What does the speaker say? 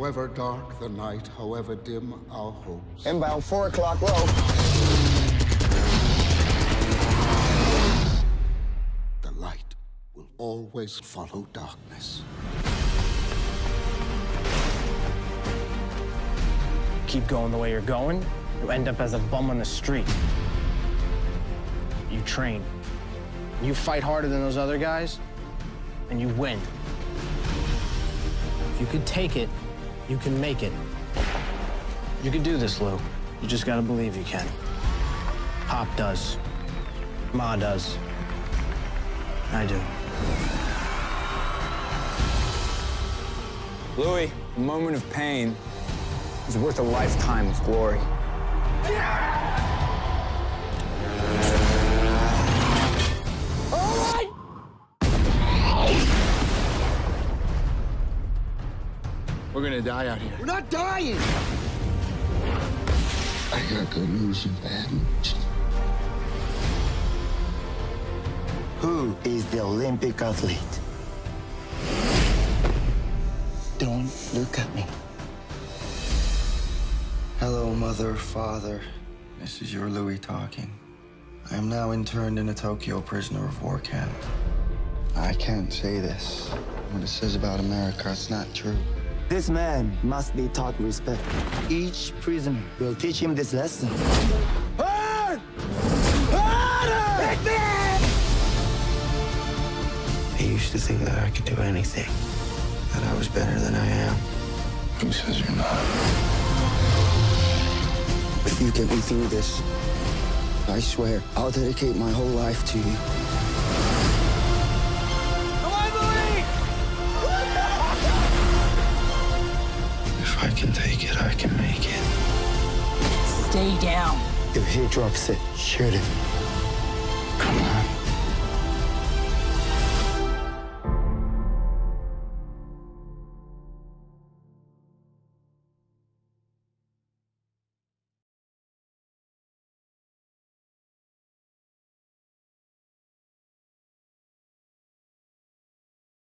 However dark the night, however dim our hopes. Inbound, 4 o'clock low. The light will always follow darkness. Keep going the way you're going, you end up as a bum on the street. You train. You fight harder than those other guys, and you win. If you could take it, you can make it. You can do this, Lou. You just gotta believe you can. Pop does. Ma does. I do. Louis, a moment of pain is worth a lifetime of glory. We're gonna die out here. We're not dying! I got good news and bad news. Who is the Olympic athlete? Don't look at me. Hello, mother, father. This is your Louis talking. I am now interned in a Tokyo prisoner of war camp. I can't say this. What it says about America, it's not true. This man must be taught respect. Each prisoner will teach him this lesson. I used to think that I could do anything, that I was better than I am. Who says you're not? If you get me through this, I swear I'll dedicate my whole life to you. Can take it, I can make it. Stay down. If he drops it, shoot him.